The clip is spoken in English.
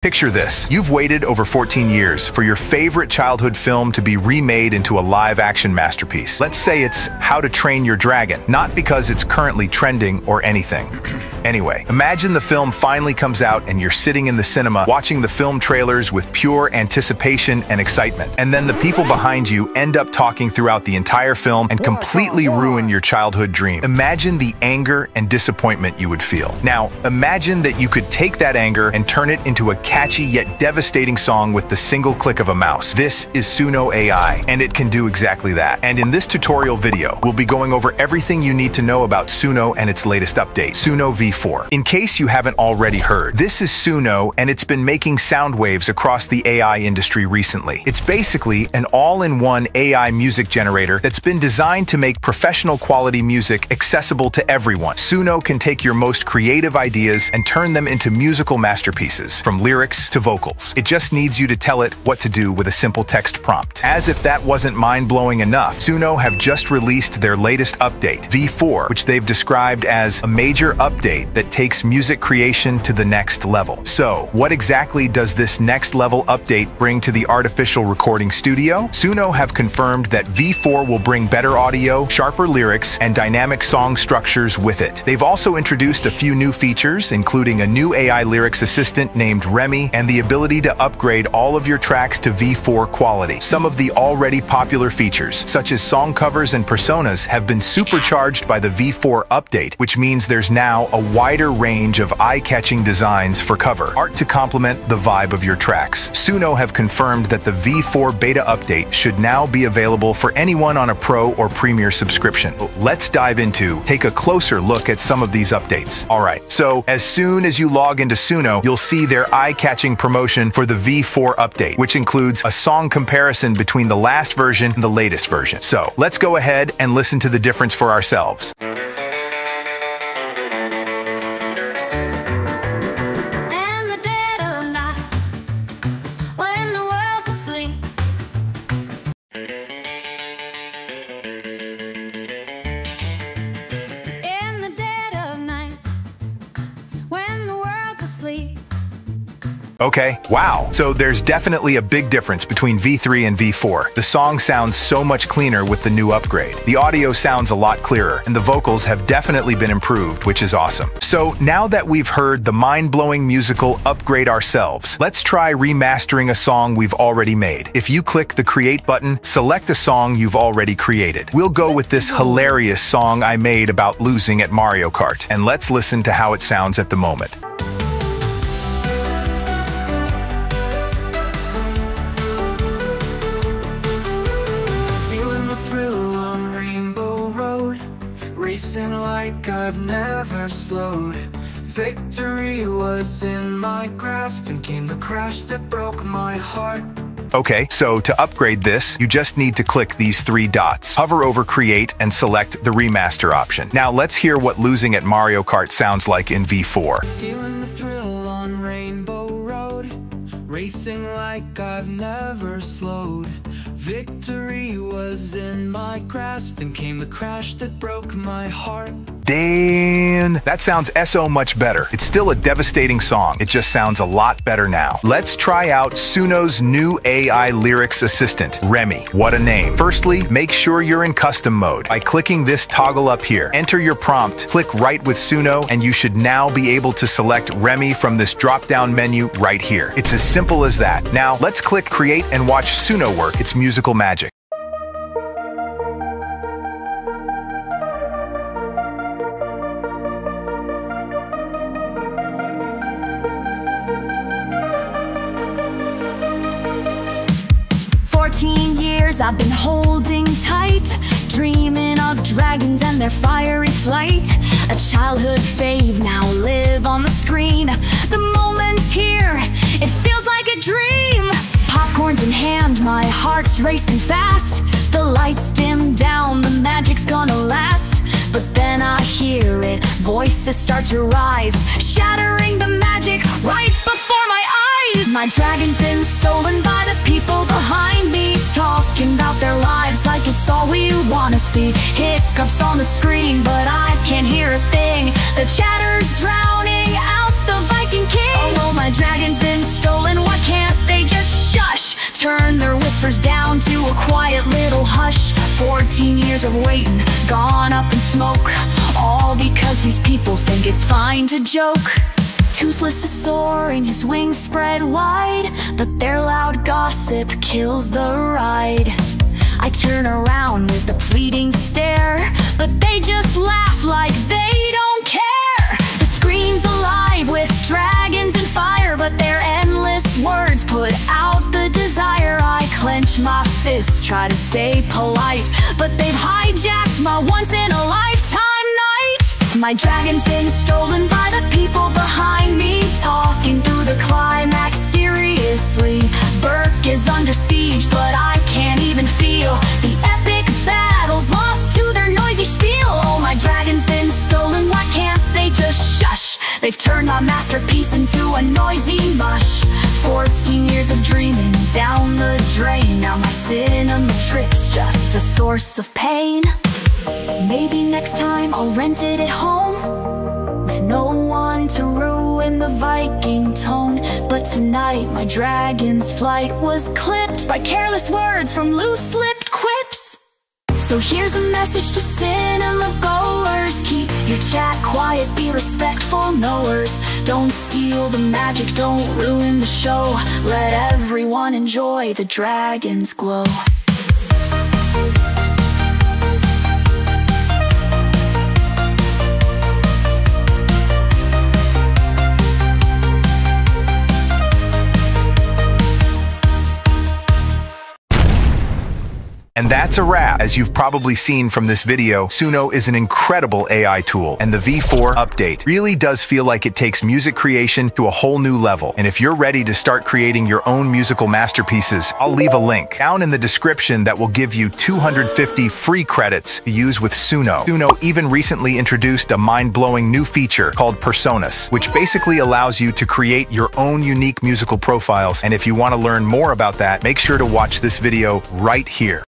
Picture this. You've waited over 14 years for your favorite childhood film to be remade into a live-action masterpiece. Let's say it's How to Train Your Dragon, not because it's currently trending or anything. Anyway, imagine the film finally comes out and you're sitting in the cinema watching the film trailers with pure anticipation and excitement. And then the people behind you end up talking throughout the entire film and completely ruin your childhood dream. Imagine the anger and disappointment you would feel. Now, imagine that you could take that anger and turn it into a catchy yet devastating song with the single click of a mouse. This is Suno AI, and it can do exactly that. And in this tutorial video, we'll be going over everything you need to know about Suno and its latest update, Suno V4. In case you haven't already heard, this is Suno, and it's been making sound waves across the AI industry recently. It's basically an all-in-one AI music generator that's been designed to make professional quality music accessible to everyone. Suno can take your most creative ideas and turn them into musical masterpieces, from lyrics lyrics to vocals. It just needs you to tell it what to do with a simple text prompt. As if that wasn't mind-blowing enough, Suno have just released their latest update, V4, which they've described as a major update that takes music creation to the next level. So, what exactly does this next level update bring to the artificial recording studio? Suno have confirmed that V4 will bring better audio, sharper lyrics, and dynamic song structures with it. They've also introduced a few new features, including a new AI lyrics assistant named ReMi and the ability to upgrade all of your tracks to V4 quality. Some of the already popular features, such as song covers and personas, have been supercharged by the V4 update, which means there's now a wider range of eye-catching designs for cover, art to complement the vibe of your tracks. Suno have confirmed that the V4 beta update should now be available for anyone on a Pro or Premier subscription. Let's dive into, take a closer look at some of these updates. Alright, so as soon as you log into Suno, you'll see their eye eye-catching promotion for the V4 update, which includes a song comparison between the last version and the latest version. So let's go ahead and listen to the difference for ourselves. Okay, wow. So there's definitely a big difference between V3 and V4. The song sounds so much cleaner with the new upgrade. The audio sounds a lot clearer, and the vocals have definitely been improved, which is awesome. So now that we've heard the mind-blowing musical upgrade ourselves, let's try remastering a song we've already made. If you click the Create button, select a song you've already created. We'll go with this hilarious song I made about losing at Mario Kart, and let's listen to how it sounds at the moment. Like I've never slowed Victory was in my grasp and came the crash that broke my heart Okay, so to upgrade this, you just need to click these three dots. Hover over Create and select the Remaster option. Now let's hear what losing at Mario Kart sounds like in V4. Feeling the thrill on Rainbow Road Racing like I've never slowed Victory was in my grasp Then came the crash that broke my heart Dan. That sounds SO much better. It's still a devastating song. It just sounds a lot better now. Let's try out Suno's new AI lyrics assistant, ReMi. What a name. Firstly, make sure you're in custom mode. By clicking this toggle up here, enter your prompt, click Write with Suno, and you should now be able to select ReMi from this drop-down menu right here. It's as simple as that. Now, let's click Create and watch Suno work its musical magic. I've been holding tight Dreaming of dragons and their fiery flight. A childhood fave now live on the screen. The moment's here, it feels like a dream. Popcorns in hand, my heart's racing fast. The lights dim down, the magic's gonna last. But then I hear it, voices start to rise Shattering the magic right before my eyes. My dragon's been stolen by the people behind me Talking all we wanna see. Hiccups on the screen, but I can't hear a thing. The chatter's drowning out the Viking king. Oh well my dragon's been stolen. Why can't they just shush? Turn their whispers down to a quiet little hush. 14 years of waiting Gone up in smoke. All because these people think it's fine to joke. Toothless is soaring, his wings spread wide But their loud gossip kills the ride I turn around with a pleading stare But they just laugh like they don't care. The screen's alive with dragons and fire But their endless words put out the desire. I clench my fists, try to stay polite But they've hijacked my once-in-a-lifetime night. My dragon's been stolen by the people behind me Talking through the masterpiece into a noisy mush. 14 years of dreaming down the drain. Now my cinema trip's just a source of pain. Maybe next time I'll rent it at home. With no one to ruin the Viking tone. But tonight my dragon's flight was clipped By careless words from loose-lipped quips So here's a message to cinema goers. Keep your chat quiet, be respectful knowers Don't steal the magic, don't ruin the show. Let everyone enjoy the dragon's glow And that's a wrap. As you've probably seen from this video, Suno is an incredible AI tool, and the V4 update really does feel like it takes music creation to a whole new level. And if you're ready to start creating your own musical masterpieces, I'll leave a link down in the description that will give you 250 free credits to use with Suno. Suno even recently introduced a mind-blowing new feature called Personas, which basically allows you to create your own unique musical profiles. And if you want to learn more about that, make sure to watch this video right here.